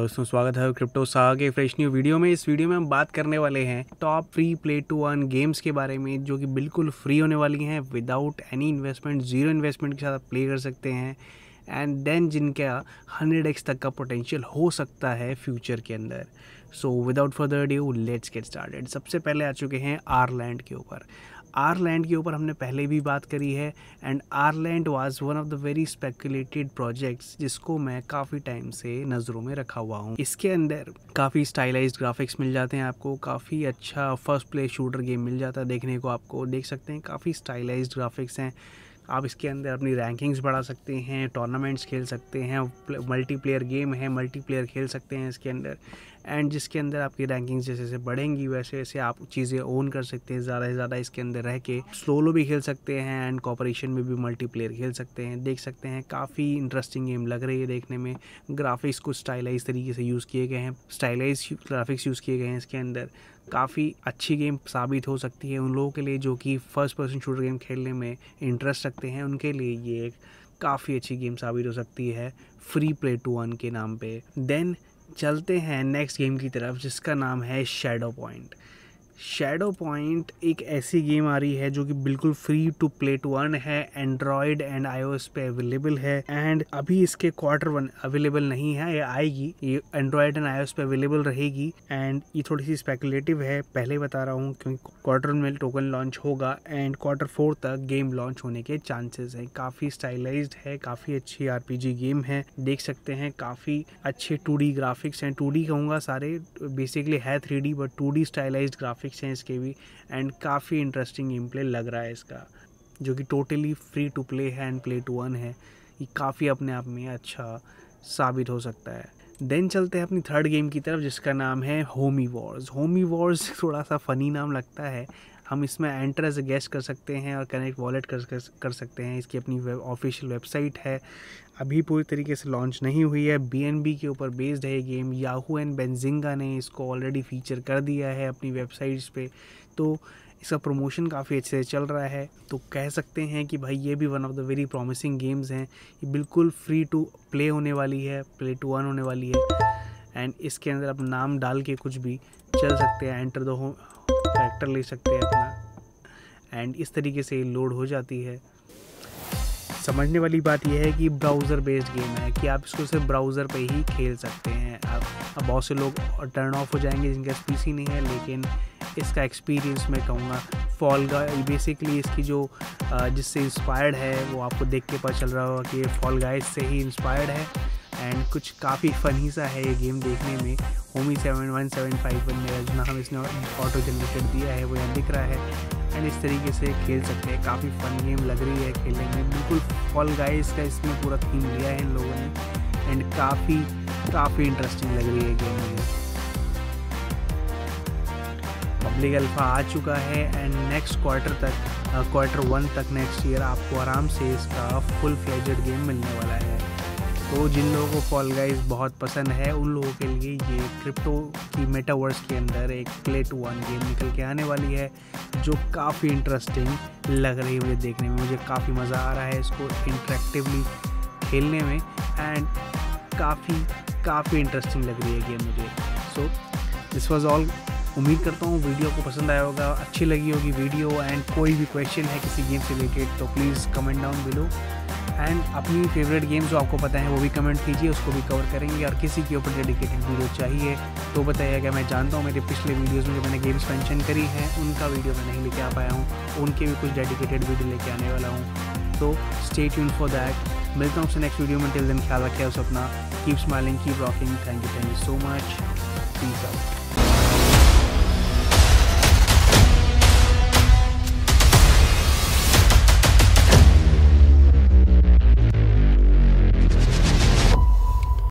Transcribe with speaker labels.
Speaker 1: दोस्तों, स्वागत है क्रिप्टो साग के फ्रेश न्यू वीडियो में। इस वीडियो में हम बात करने वाले हैं top free play to earn games के बारे में, जो कि बिल्कुल फ्री होने वाली हैं without any investment zero investment के साथ आप प्ले कर सकते हैं। एंड देन जिनका हंड्रेड एक्स तक का पोटेंशियल हो सकता है फ्यूचर के अंदर। So without further due let's get started सबसे पहले आ चुके हैं आरलैंड के ऊपर। आरलैंड के ऊपर हमने पहले भी बात करी है and Arland was one of the very speculated projects जिसको मैं काफ़ी टाइम से नज़रों में रखा हुआ हूँ। इसके अंदर काफ़ी स्टाइलाइज्ड ग्राफिक्स मिल जाते हैं आपको, काफ़ी अच्छा फ़र्स्ट प्ले शूटर गेम मिल जाता है देखने को आपको, देख सकते हैं काफ़ी स्टाइलाइज्ड ग्राफिक्स हैं। आप इसके अंदर अपनी रैंकिंग्स बढ़ा सकते हैं टूर्नामेंट्स खेल सकते हैं मल्टीप्लेयर गेम है मल्टीप्लेयर खेल सकते हैं इसके अंदर। एंड जिसके अंदर आपकी रैंकिंग जैसे जैसे बढ़ेंगी, वैसे वैसे आप चीज़ें ओन कर सकते हैं, ज़्यादा से ज़्यादा इसके अंदर रह के। स्लोलो भी खेल सकते हैं एंड कॉपरेशन में भी मल्टीप्लेयर खेल सकते हैं। देख सकते हैं, काफ़ी इंटरेस्टिंग गेम लग रही है देखने में। ग्राफिक्स को स्टाइलाइज तरीके से यूज़ किए गए हैं। स्टाइलाइज ग्राफिक्स यूज़ किए गए हैं इसके अंदर। काफ़ी अच्छी गेम साबित हो सकती है उन लोगों के लिए जो कि फ़र्स्ट पर्सन शूटर गेम खेलने में इंटरेस्ट रखते हैं। उनके लिए ये एक काफ़ी अच्छी गेम साबित हो सकती है। फ्री प्ले टू वन के नाम पे। देन चलते हैं नेक्स्ट गेम की तरफ़ जिसका नाम है शेडो पॉइंट शेडो पॉइंट एक ऐसी गेम आ रही है जो कि बिल्कुल free to play to earn है एंड्रॉयड एंड आईओएस पे अवेलेबल है एंड अभी इसके क्वार्टर वन अवेलेबल नहीं है, ये आएगी, ये एंड्रॉयड एंड आईओएस पे अवेलेबल रहेगी एंड ये थोड़ी सी स्पेकुलेटिव है, पहले बता रहा हूँ क्योंकि क्वार्टर में टोकन लॉन्च होगा एंड क्वार्टर फोर तक गेम लॉन्च होने के चांसेस हैं। काफ़ी स्टाइलाइज्ड है, काफ़ी अच्छी आरपीजी गेम है, देख सकते हैं, काफ़ी अच्छे टू ग्राफिक्स हैं। टू कहूँगा सारे बेसिकली है three but two stylized graphics graphics हैं इसके भी एंड काफ़ी इंटरेस्टिंग गेम प्ले लग रहा है इसका, जो कि टोटली फ्री टू प्ले है एंड प्ले टू वन है। ये काफ़ी अपने आप में अच्छा साबित हो सकता है। देन चलते हैं अपनी थर्ड गेम की तरफ़, जिसका नाम है होमी वॉर्स होमी वॉर्स थोड़ा सा फ़नी नाम लगता है हम इसमें एंटर एज ए गेस्ट कर सकते हैं और कनेक्ट वॉलेट कर कर सकते हैं। इसकी अपनी वेब ऑफिशियल वेबसाइट है। अभी पूरी तरीके से लॉन्च नहीं हुई है। बीएनबी के ऊपर बेस्ड है ये गेम याहू एंड बेंजिंगा ने इसको ऑलरेडी फीचर कर दिया है अपनी वेबसाइट्स पे। तो इसका प्रमोशन काफ़ी अच्छे से चल रहा है। तो कह सकते हैं कि भाई ये भी one of the very promising games हैं। ये बिल्कुल फ्री टू प्ले होने वाली है। प्ले टू वन होने वाली है। एंड इसके अंदर आप नाम डाल के कुछ भी चल सकते हैं। एंटर द दो कैरेक्टर ले सकते हैं एंड इस तरीके से लोड हो जाती है। समझने वाली बात यह है कि ब्राउज़र बेस्ड गेम है कि आप इसको सिर्फ़ ब्राउज़र पे ही खेल सकते हैं। अब अब बहुत से लोग टर्न ऑफ़ हो जाएँगे, जिनके पास पीसी नहीं है, लेकिन इसका एक्सपीरियंस मैं कहूँगा फॉल गाय बेसिकली इसकी जो जिससे इंस्पायर्ड है, वो आपको देख के पता चल रहा होगा कि ये फॉल गाइज़ से ही इंस्पायर्ड है। एंड कुछ काफ़ी फ़नी सा है ये गेम देखने में। Homie seven one seven five one मेरा जो नाम इसने ऑटो जनरेटेड दिया है, वो यहाँ दिख रहा है। एंड इस तरीके से खेल सकते हैं। काफ़ी फन गेम लग रही है खेलने में। बिल्कुल फॉल गाइस का इसमें पूरा थीम लिया है इन लोगों ने। एंड काफ़ी काफ़ी इंटरेस्टिंग लग रही है गेम में। पब्लिक अल्फ़ा आ चुका है। एंड नेक्स्ट क्वार्टर तक क्वार्टर वन तक नेक्स्ट ईयर आपको आराम से इसका फुल फ्लेजेड गेम मिलने वाला है। तो जिन लोगों को फॉल गाइज़ बहुत पसंद है, उन लोगों के लिए ये क्रिप्टो की मेटावर्स के अंदर एक प्ले टू वन गेम निकल के आने वाली है, जो काफ़ी इंटरेस्टिंग लग रही है मुझे देखने में। मुझे काफ़ी मज़ा आ रहा है इसको इंटरेक्टिवली खेलने में एंड काफ़ी काफ़ी इंटरेस्टिंग लग रही है गेम मुझे। सो दिस वॉज़ ऑल उम्मीद करता हूँ वीडियो को पसंद आया होगा, अच्छी लगी होगी वीडियो एंड कोई भी क्वेश्चन है किसी गेम से रिलेटेड तो please comment down below and अपनी फेवरेट गेम जो आपको पता है, वो भी कमेंट कीजिए, उसको भी कवर करेंगे। और किसी के ऊपर डेडिकेटेड वीडियो चाहिए तो बताइएगा, मैं जानता हूँ, मेरे पिछले वीडियोज़ में जो मैंने गेम्स मैंशन करी हैं, उनका वीडियो मैं नहीं लेके आ पाया हूँ। उनके भी कुछ डेडिकेटेड वीडियो लेके आने वाला हूँ। तो स्टे ट्यून फॉर दैट मिलता हूँ उससे नेक्स्ट वीडियो में। टिल दिन ख्याल रखें उस अपना। Keep smiling keep rocking thank you thank you so much peace out